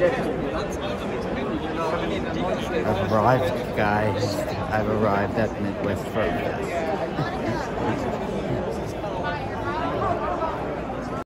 I've arrived, guys. I've arrived at Midwest First.